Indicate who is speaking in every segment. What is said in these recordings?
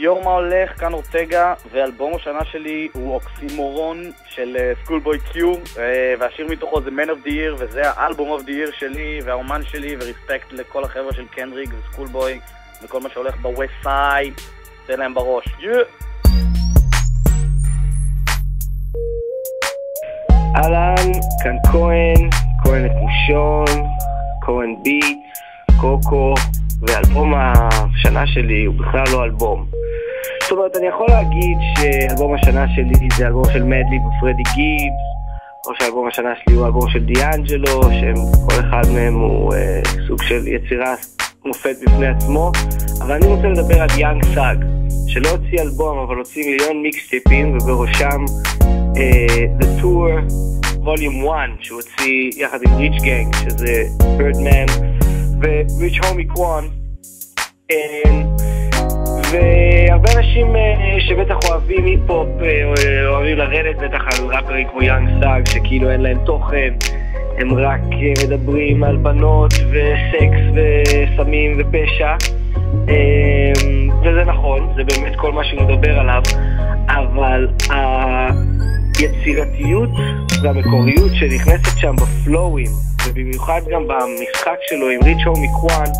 Speaker 1: יור מה הולך, כאן אורטגה, ואלבום השנה שלי הוא אוקסימורון של סקולבוי uh, קיו, והשיר מתוכו זה Man of the Year, וזה האלבום of the Year שלי, והאומן שלי, ורספקט לכל החבר'ה של קנדריק וסקולבוי, וכל מה שהולך בווסט סייד, תן להם בראש.
Speaker 2: אהלן, כאן כהן, כהן את מושון, כהן ביט, קוקו, ואלבום השנה שלי הוא בכלל לא אלבום. זאת אומרת, אני יכול להגיד שאלבום השנה שלי זה אלבום של מדליב ופרדי גיבס, או שאלבום השנה שלי הוא אלבום של דיאנג'לו, שכל אחד מהם הוא אה, סוג של יצירה מופת בפני עצמו, אבל אני רוצה לדבר על יאנג ת'אג, שלא הוציא אלבום, אבל הוציא מיליון מיקסטייפים, ובראשם אה, The Tour Volume 1, שהוא הוציא יחד עם ריץ' גנג, שזה בירדמן, ו-Rich Homie Quan. והרבה אנשים אה, שבטח אוהבים היפ-הופ, אה, אוהבים לרדת בטח על ראפרים כמו יאנג ת'אג, שכאילו אין להם תוכן, הם רק אה, מדברים על בנות וסקס וסמים ופשע. וזה נכון, זה באמת כל מה שהוא מדבר עליו, אבל היצירתיות והמקוריות שנכנסת שם בפלואים, ובמיוחד גם במשחק שלו עם ריץ' הומי קוואן,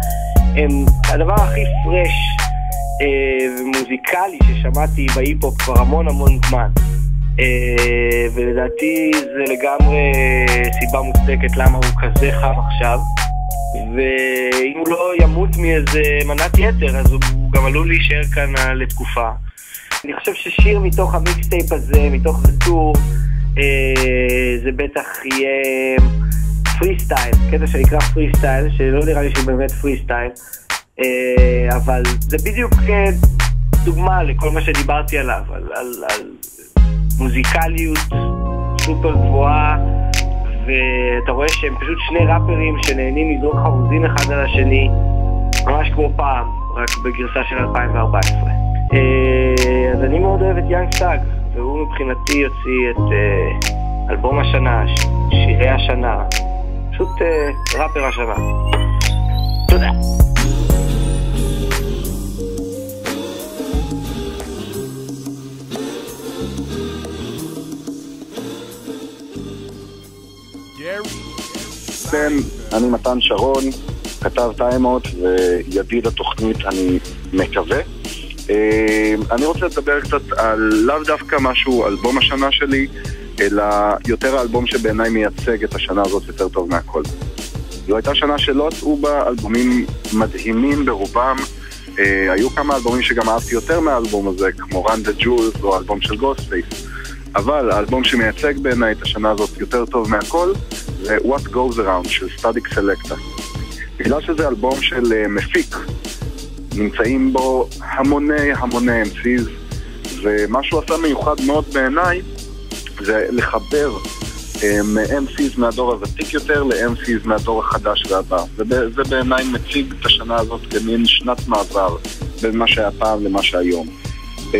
Speaker 2: הם הדבר הכי fresh אה, ומוזיקלי ששמעתי בהיפ-הופ כבר המון המון זמן. אה, ולדעתי זה לגמרי סיבה מוצדקת למה הוא כזה חם עכשיו. ואם הוא לא ימות מאיזה מנת יתר, אז הוא גם עלול להישאר כאן אה, לתקופה. אני חושב ששיר מתוך המיקסטייפ הזה, מתוך ה Tour, זה בטח יהיה פרי סטייל, קטע שנקרא פרי סטייל, שלא נראה לי שהוא באמת פרי סטייל. אה, אבל זה בדיוק אה, דוגמה לכל מה שדיברתי עליו, על, על, על מוזיקליות סופר גבוהה, ואתה רואה שהם פשוט שני ראפרים שנהנים לזרוק חרוזים אחד על השני, ממש כמו פעם, רק בגרסה של 2014. אה, אז אני מאוד אוהב את יאנג ת'אג, והוא מבחינתי יוציא את אלבום השנה, שירי השנה, פשוט ראפר השנה. תודה.
Speaker 3: כן, אני מתן שרון, כתב טיימות וידיד התוכנית, אני מקווה. אה, אני רוצה לדבר קצת על לאו דווקא משהו, אלבום השנה שלי, אלא יותר האלבום שבעיניי מייצג את השנה הזאת יותר טוב מהכל. זו הייתה שנה שלא צאו בה אלבומים מדהימים ברובם. אה, היו כמה אלבומים שגם אהבתי יותר מהאלבום הזה, כמו Run the Jewels או האלבום של Ghostface. אבל האלבום שמייצג בעיניי את השנה הזאת יותר טוב מהכל זה What Goes Around של סטטיק סלקטה. בגלל שזה אלבום של uh, מפיק, נמצאים בו המוני המוני MCs, ומה שהוא עשה מיוחד מאוד בעיניי זה לחבר אה, MCs מהדור הוותיק יותר ל-MCs מהדור החדש והבא. וזה בעיניי מציג את השנה הזאת כמין שנת מעבר בין מה שהיה פעם למה שהיום. Uh,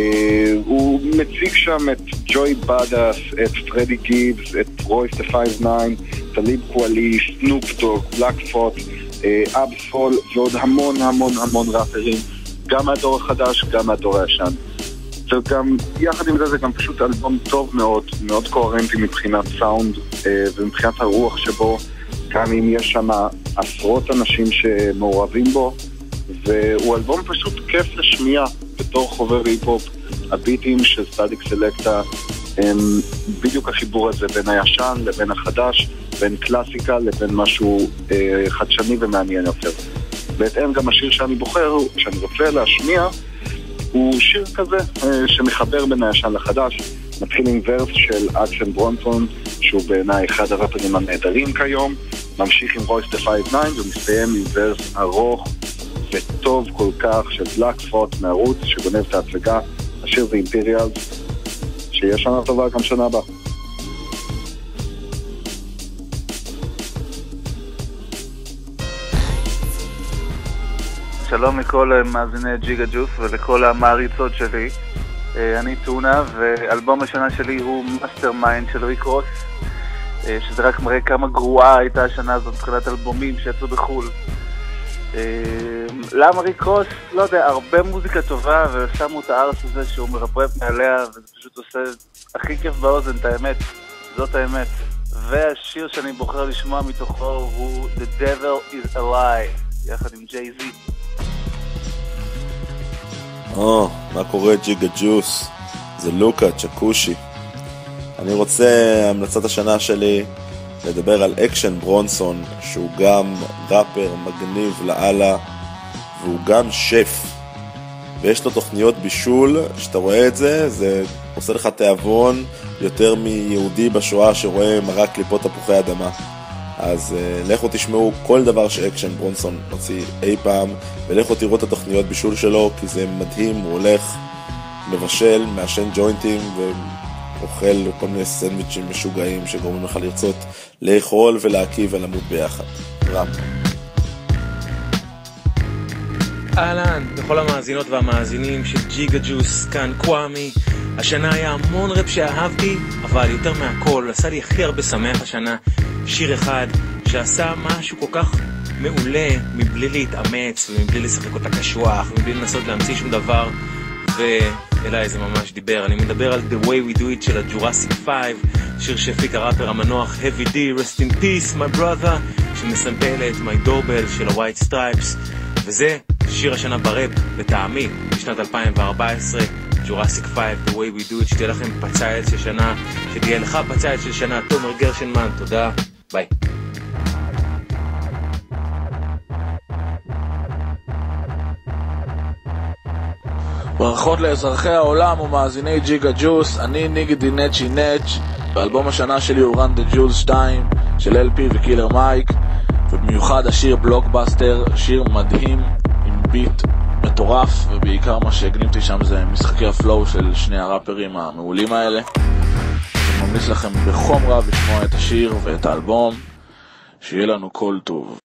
Speaker 3: הוא מציג שם את ג'וי בדאס, את פרדי גיבס, את רויס דה 5'9, טליב קואלי, סנופ דוג, בלק ת'וט, אב-סול ועוד המון המון המון ראפרים, גם מהדור החדש, גם מהדור הישן. וגם, יחד עם זה זה גם פשוט אלבום טוב מאוד, מאוד קוהרנטי מבחינת סאונד uh, ומבחינת הרוח שבו, גם אם יש שם עשרות אנשים שמעורבים בו, והוא אלבום פשוט כיף לשמיעה בתור חובב היפ-הופ. הביטים של סטטיק סלקטה הם בדיוק החיבור הזה בין הישן לבין החדש, בין קלאסיקה לבין משהו אה, חדשני ומעניין יותר. בהתאם גם השיר שאני בוחר, שאני רוצה להשמיע, הוא שיר כזה אה, שמחבר בין הישן לחדש. מתחיל עם verse של אקשן ברונסון, שהוא בעיניי אחד הראפרים הנהדרים כיום, ממשיך עם רויס דה 59 ומסתיים עם ורס ארוך וטוב כל כך של בלק פוט מערוץ שגונב את ההצגה השיר זה אימפריאל, שיהיה שנה טובה גם שנה הבאה.
Speaker 4: שלום לכל מאזיני ג'יגה ג'וס ולכל המעריצות שלי. אה, אני טונה, ואלבום השנה שלי הוא Mastermind של ריק רוס, אה, שזה רק מראה כמה גרועה הייתה השנה הזאת מבחינת אלבומים שיצאו בחו"ל. למה ריק רוס? לא יודע, הרבה מוזיקה טובה, ושמו את הערס הזה שהוא מרפרפ מעליה, וזה פשוט עושה הכי כיף באוזן, את האמת. זאת האמת. והשיר שאני בוחר לשמוע מתוכו הוא The Devil is a Lie, יחד עם ג'יי זי.
Speaker 5: או, מה קורה ג'יגה גוס? זה לוקה, צ'קושי. אני רוצה, המלצת השנה שלי, לדבר על אקשן ברונסון, שהוא גם ראפר מגניב לאללה, והוא גם שף. ויש לו תוכניות בישול, שאתה רואה את זה, זה עושה לך תיאבון יותר מיהודי בשואה שרואה מרק קליפות תפוחי אדמה. אז uh, לכו תשמעו כל דבר שאקשן ברונסון מוציא אי פעם, ולכו תראו את התוכניות בישול שלו, כי זה מדהים, הוא הולך, מבשל, מעשן ג'וינטים ואוכל כל מיני סנדוויצ'ים משוגעים שגורמים לך לרצות לאכול ולהקיא ולמות ביחד. ראפ.
Speaker 6: אהלן, לכל המאזינות והמאזינים של ג'יגה ג'וס, כאן קוואמי. השנה היה המון רפ שאהבתי, אבל יותר מהכל, עשה לי הכי הרבה שמח השנה שיר אחד שעשה משהו כל כך מעולה מבלי להתאמץ ומבלי לשחק אותה קשוח ומבלי לנסות להמציא שום דבר ואליי זה ממש דיבר. אני מדבר על The Way We Do It של ה Jurassic 5, שיר שהפיק הראפר המנוח Heavy D, Rest in Peace, My Brother, שמסמפל את My Doorbell של ה-White Stripes, וזה שיר השנה בראפ, לטעמי, בשנת 2014. Jurassic 5, The way we do it, שתהיה לכם פצאייל של שנה, שתהיה לך פצאייל של שנה, תומר גרשנמן, תודה, ביי.
Speaker 7: ברכות לאזרחי העולם ומאזיני ג'יגה ג'וס, אני ניגדי נצ'י נץ', באלבום השנה שלי הוא Run the Jewels 2 של El-P ו Killer Mike, ובמיוחד השיר בלוקבאסטר, שיר מדהים עם ביט מטורף, ובעיקר מה שהגניב אותי שם זה משחקי ה flow של שני הראפרים המעולים האלה. אני ממליץ לכם בחום רב לשמוע את השיר ואת האלבום, שיהיה לנו כל טוב.